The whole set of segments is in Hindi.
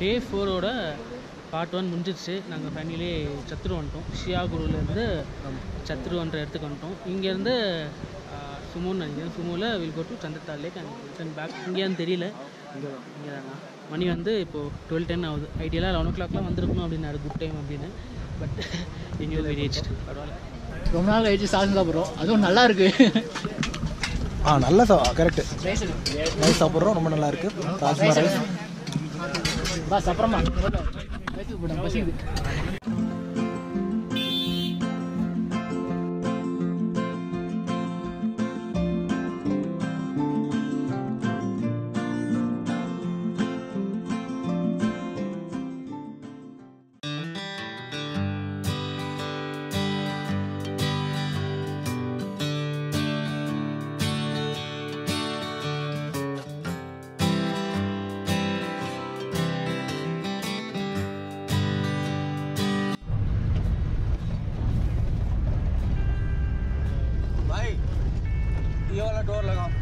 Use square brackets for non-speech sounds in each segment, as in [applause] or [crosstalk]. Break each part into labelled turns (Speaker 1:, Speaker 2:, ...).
Speaker 1: டே ஃபோரோட பார்ட் ஒன் முடிஞ்சிருச்சு. நாங்கள் ஃபைனலி சத்ரு வந்துட்டோம். ஷியாகுருலேருந்து சத்ருன்ற இடத்துக்கு வந்துட்டோம். இங்கேருந்து சுமோன்னு நினைக்கிறேன். சுமோவில் will go to Chandratal lake and return back இங்கேயான்னு தெரியல. இங்கே இங்கே தாங்க மணி வந்து இப்போது டுவெல் டென் ஆகுது. ஐடியலாக லெவன் ஓ கிளாக்லாம் வந்திருக்கணும் அப்படின்னாரு. குட் டைம் அப்படின்னு. பட் எங்கே வெரி ரீச் பரவாயில்ல
Speaker 2: ரொம்ப நாள் கழிச்சு சாதம் சாப்பிட்றோம். அதுவும் நல்லா இருக்கு.
Speaker 3: ஆ நல்லா கரெக்ட் ரைஸ் சாப்பிட்றோம். ரொம்ப நல்லா இருக்கு.
Speaker 2: பஸ் அப்புறமா. பசிக்குது
Speaker 3: डोर लगाओ।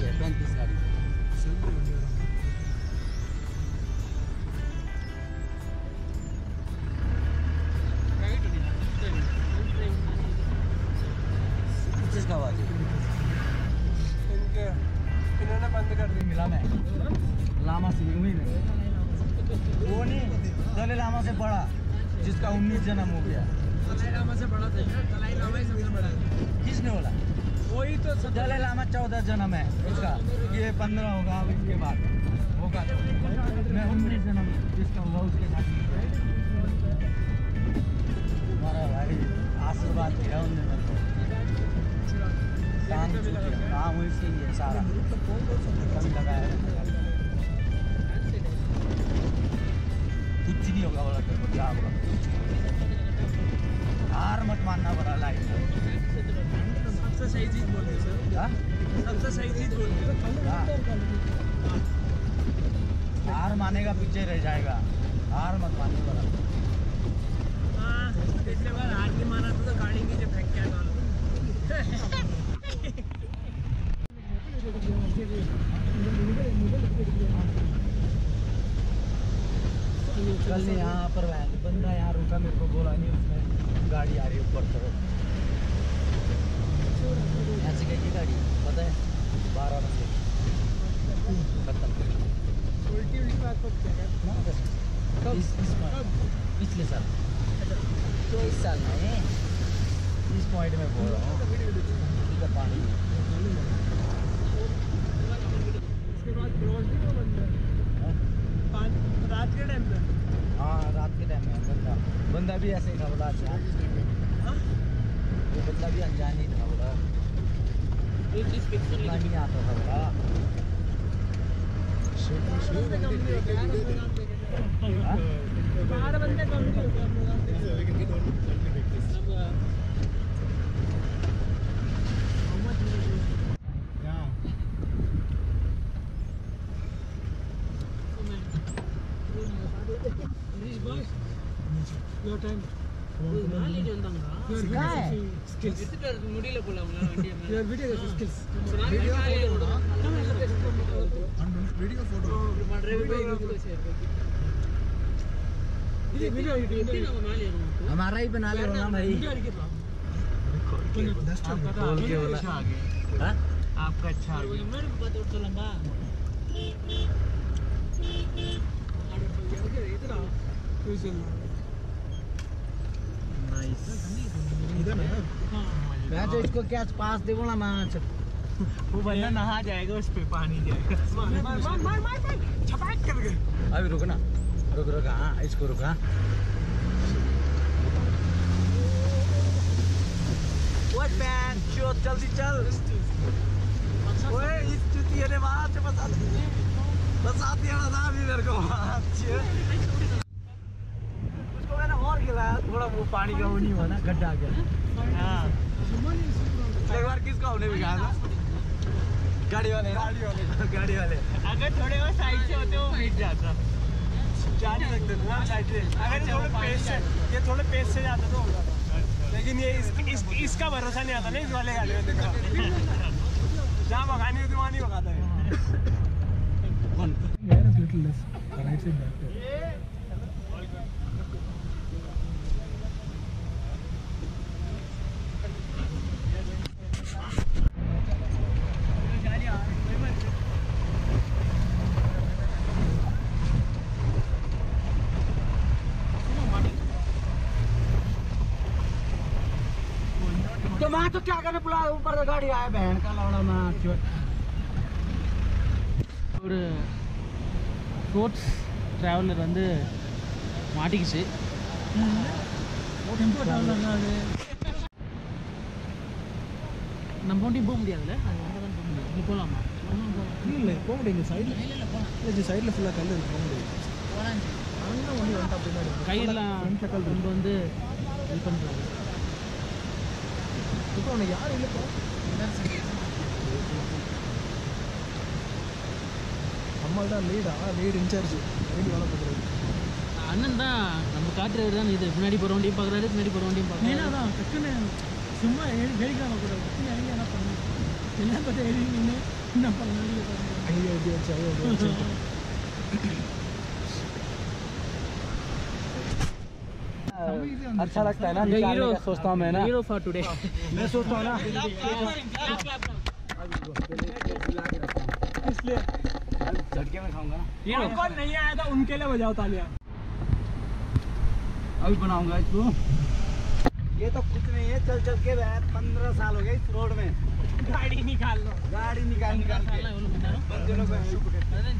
Speaker 3: पैंतीस है पैंतीस गाड़ी किसका
Speaker 4: इन्होंने बंद कर दी
Speaker 3: मिला मैं लामा से भी नहीं वो नहीं दले लामा से बड़ा जिसका उन्नीस जन्म हो गया
Speaker 4: दलाई लामा से बड़ा था। दलाई लामा ही सबसे बड़ा
Speaker 3: किसने बोला?
Speaker 4: तो सब
Speaker 3: लामा चौदह जन्म है उसका ये पंद्रह होगा अब इसके बाद। होगा तो। मैं उन्नीस जन्म जिसका होगा उसके साथ हमारा भाई आशीर्वाद दिया उनने मेरे को। काम काम वैसे ही है सारा। कभी लगाया कुछ नहीं होगा बोला तेरे को, क्या होगा? हार मत मानना पड़ा लाइफ।
Speaker 4: सबसे सही चीज़ बोलते सर?
Speaker 3: हाँ?
Speaker 4: सबसे सही चीज़ बोलते
Speaker 3: हाँ। हार मानेगा पीछे रह जाएगा। हार मत मानने वाला
Speaker 4: हाँ पिछले बार हार नहीं माना था तो गाड़ी नीचे फेंक के
Speaker 3: कल यहाँ पर बंदा यहाँ रुका मेरे को बोला नहीं उसमें गाड़ी आ रही है ऊपर तरफ़ पिछले साल तो इस साल में इस पॉइंट में बोल रहा हूँ पानी
Speaker 4: उसके बाद बंद रात के टाइम पे
Speaker 3: हाँ रात के टाइम में बंदा बंदा भी ऐसे ही था बोला अनजान
Speaker 4: हाँ?
Speaker 3: वो बंदा भी अनजान ही था बोला बंदा
Speaker 4: कम नहीं होते हम लोग
Speaker 3: है
Speaker 4: முடியல போல அவங்களால வண்டியை மேல. Your video skills. இது video இது எப்படி நம்ம மேல ஏறுவோம்
Speaker 3: हमारा ही बना ले ना भाई
Speaker 4: வீடியோ அடிக்கிறோம்
Speaker 3: खोल के बोला हाँ?
Speaker 4: आपका अच्छा आ गया मेरे बात उठ लंबा इधर आओ
Speaker 3: नाइस मैं जो इसको क्या पास देखो ना मैं
Speaker 4: वो बंदा नहा जाएगा उस पे पानी जाएगा। मार मार मार मार मार छपाक कर गए
Speaker 3: अभी रुक ना रुक रुक हाँ इसको रुक हाँ। जल्दी चल। ओए इस चुतिये ने वहाँ से बता बता दिया ना अभी मेरे को उसको मैंने और खिलाया थोड़ा वो पानी का वो नहीं हुआ ना गड्ढा आ गया। हाँ। किसको हमने भी कहा था? गाड़ी वाले गाड़ी वाले गाड़ी वाले
Speaker 4: अगर थोड़े और साइड से होते वो मिट जाता। जा नहीं सकते ना साइड से अगर थोड़े पेस से ये थोड़े पेस से जाता तो हो जाता। लेकिन ये इस, इस, इसका भरोसा नहीं आता ना इस वाले गाड़ी में देखा जहाँ भगानी होती वहाँ नहीं भगाता है
Speaker 3: तो मैं तो क्या करे बुला ऊपर से गाड़ी आया बहन का लौड़ा मैं
Speaker 1: ஒரு ஸ்போர்ட்ஸ் ட்ராவலர் வந்து மாட்டிக்கிச்சு நம்ம ஒன்றையும் போக முடியாதுல்ல அது அங்கே தான் போக முடியும் நீ போகலாமா
Speaker 4: இல்லை போக முடியுங்க சைடில் இல்லை சைடில் ஃபுல்லாக கல் இருக்கு போக முடியும் அங்கே ஒன்று வந்துட்டா பின்னாடி
Speaker 1: கையெல்லாம் கொண்டு வந்து இது பண்ணுறாங்க
Speaker 4: இப்போ உனக்கு யார் இல்லைப்பா அம்மா தான் லீடா லீடு இன்சார்ஜ் லீடு வேலை பண்ணுறது
Speaker 1: அண்ணன் தான். நம்ம காட்டுறது தான் இது. முன்னாடி போகிற வண்டியும் பார்க்குறாரு பின்னாடி போகிற வண்டியும் பார்க்குறாரு.
Speaker 4: தான். டக்குன்னு சும்மா ஏறி வேடிக்கை கூட டக்குன்னு இறங்கி என்ன பண்ணு எல்லாம் பார்த்து ஏறி நின்று என்ன பண்ண ஐயோ எப்படி வச்சு ஐயோ [laughs]
Speaker 3: अच्छा लगता है ना हीरो सोचता हूँ मैं ना।
Speaker 1: हीरो फॉर टुडे
Speaker 3: मैं सोचता हूँ ना।
Speaker 4: इसलिए
Speaker 3: झटके में खाऊँगा
Speaker 1: हीरो
Speaker 4: कौन नहीं आया था उनके लिए बजाओ तालियाँ।
Speaker 3: अभी बनाऊँगा इसको। ये तो कुछ नहीं है चल चल के पंद्रह साल हो गए इस रोड में।
Speaker 4: गाड़ी निकाल लो।
Speaker 3: गाड़ी निकाल निकाल बंदे लोग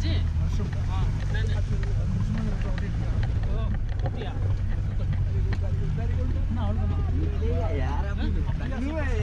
Speaker 1: जी। हाँ,
Speaker 3: हाँ यार अभी नहीं है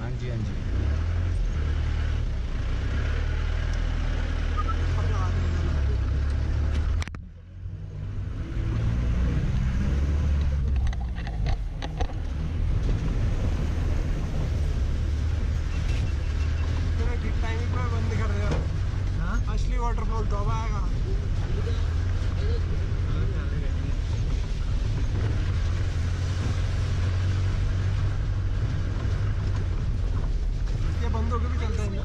Speaker 3: हाँ जी हाँ जी
Speaker 4: टाइमिंग पर बंद कर रहे हो असली वाटरफॉल तो अब आएगा ये बंद होके भी चलता है ना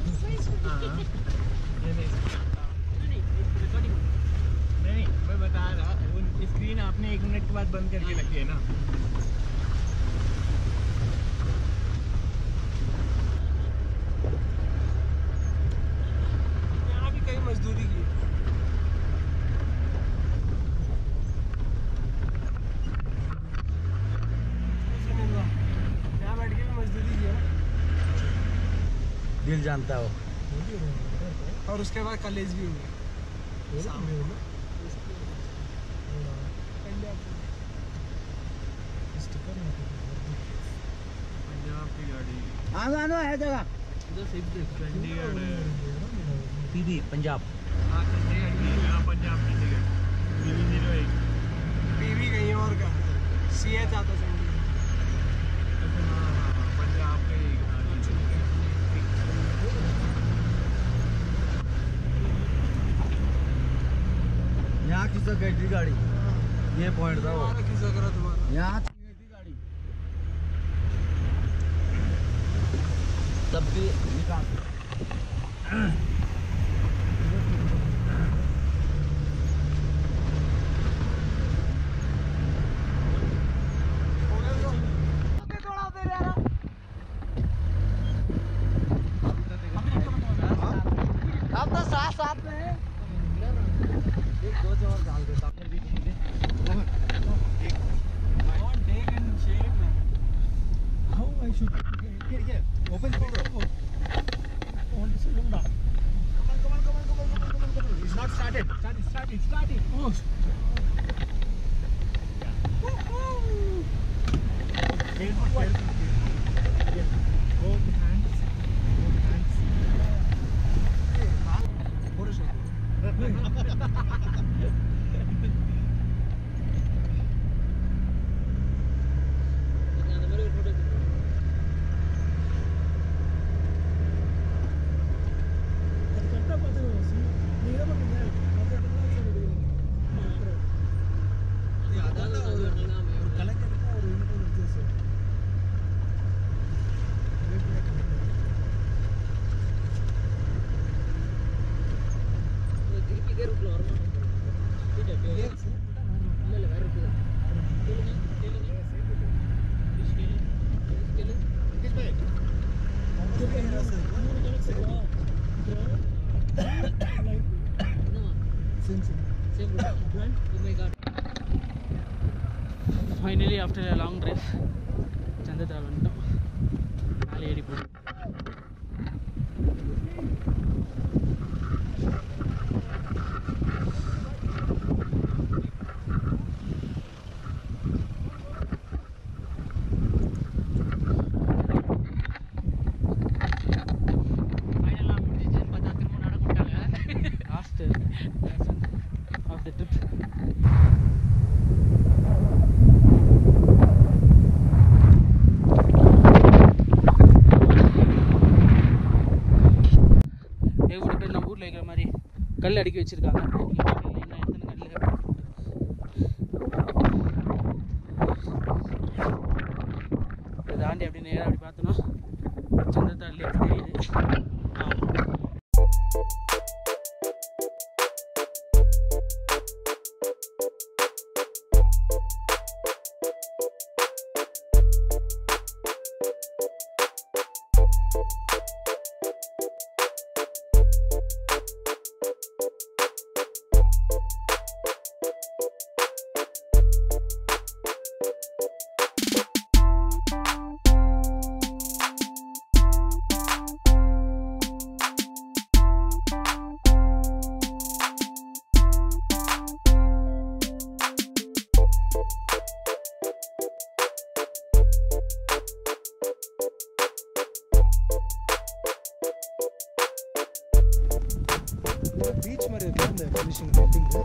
Speaker 4: नहीं मैं बता रहा वो स्क्रीन आपने एक मिनट के बाद बंद करके रखी है ना। यहाँ भी कहीं मजदूरी की। कुछ नहीं हुआ। यहाँ बैठ के भी मजदूरी की
Speaker 3: दिल जानता हो।
Speaker 4: और उसके बाद कॉलेज भी हुई सामने पंजाब की गाड़ी
Speaker 3: हाँ आना है जगह।
Speaker 4: चंडीगढ़
Speaker 3: पीबी पंजाब।
Speaker 4: हाँ चंडीगढ़ की हाँ। पंजाब पीवी कहीं और का? सी एच आता चंडीगढ़ पंजाब का ही। खिसक गई थी गाड़ी। ये पॉइंट था वो। यहाँ गई थी गाड़ी तब भी निकाल Oh my god.
Speaker 1: Finally, after a long drive. கல் அடுக்கி வச்சிருக்காங்க. என்ன எத்தனை கல் தாண்டி அப்படி நேராக அப்படி பார்த்தோன்னா சந்திரத்தாள் லேக் தெரியுது
Speaker 4: Beach, my friend, finishing
Speaker 1: hopping here.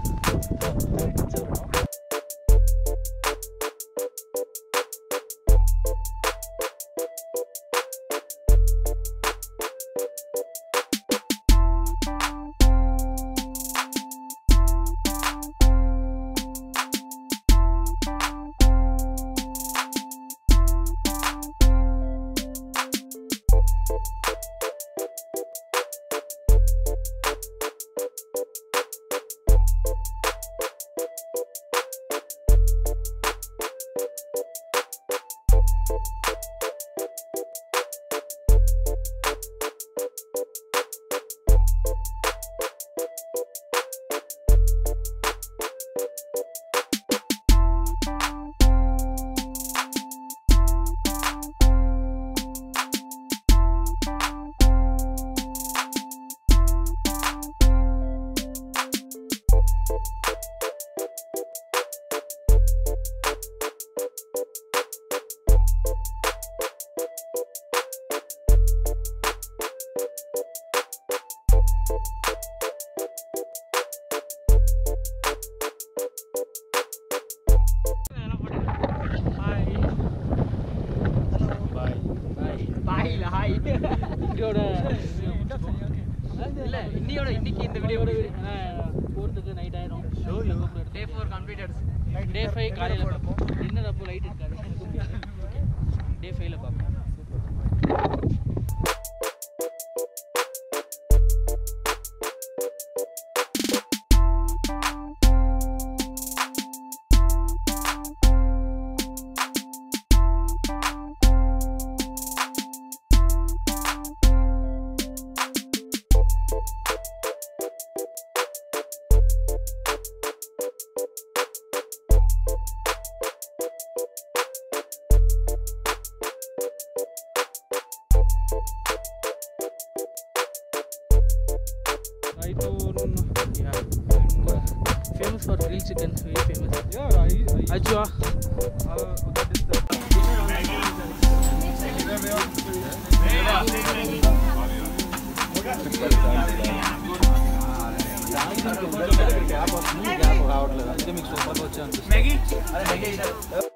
Speaker 1: Completed day five காலையில் பார்ப்போம் டின்னர் அப்போ லைட் இருக்காது. டே ஃபைவ்ல பார்ப்போம் Raitun, yeah, and uh, famous for grilled chicken, very famous.
Speaker 3: Yeah, I, I
Speaker 1: Ajwa.
Speaker 3: Uh, that is the Maggi अरे मैगी